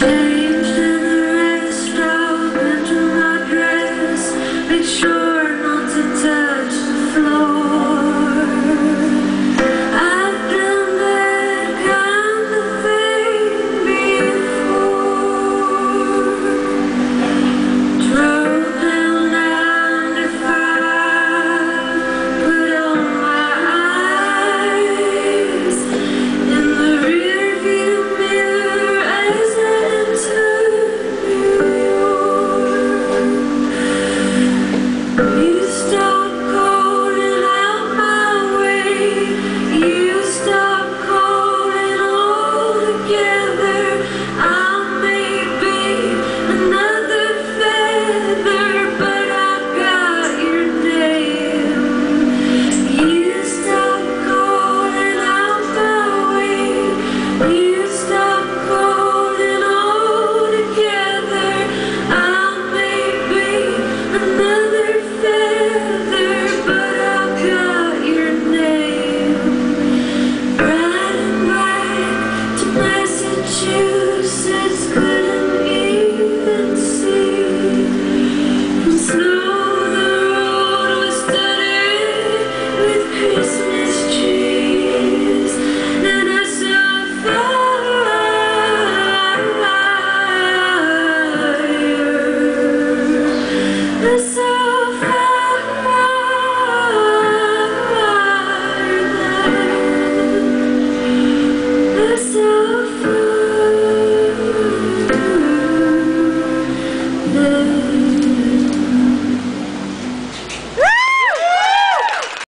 Thank you. choose is good